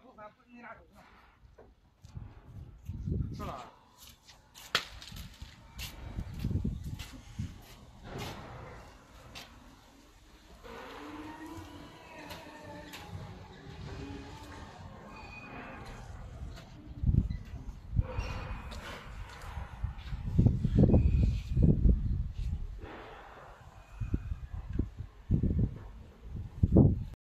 不还，不 satu.